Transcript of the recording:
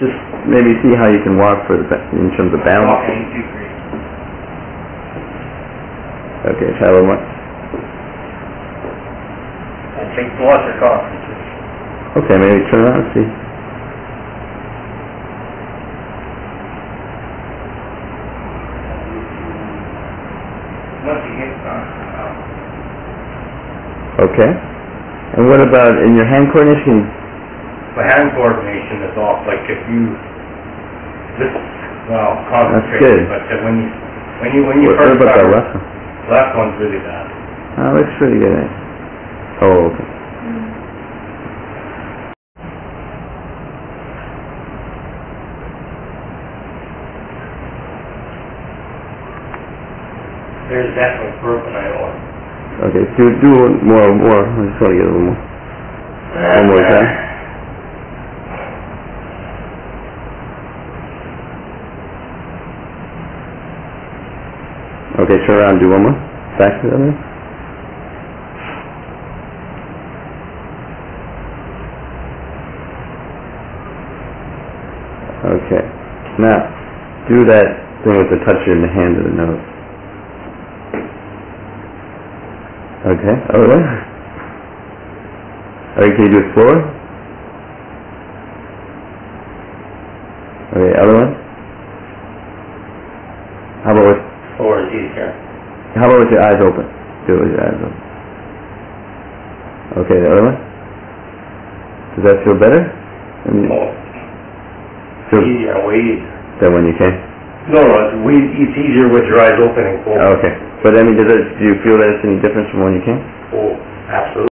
Just maybe see how you can walk for the, ba- in terms of balance. Walking, two, three. Okay, try little more. I take lots of conferences. Okay, maybe turn around and see. Once you get, Okay. And what about in your hand coordination? My hand coordination is off, like if you, this, well, good. concentrate, but uh, when you, when you, when you What what first about that start, left one? left one's really bad. Oh, looks pretty good. Oh, okay. There's definitely broken I owe. Okay, do, do one more, more. I just want to get a little more. One more time. Okay, turn around and do one more. Back to the other. Okay. Now, do that thing with the touch in the hand of the nose. Okay, other one. Okay, can you do slower? Okay, other one. How about with, How about with your eyes open? Do it with your eyes open. Okay, the other one. Does that feel better? I mean, Oh, feel easier, way easier. than when you came? No, no, it's way, it's easier with your eyes open and closed. Okay, but I mean, does it, do you feel that it's any different from when you came? Oh, absolutely.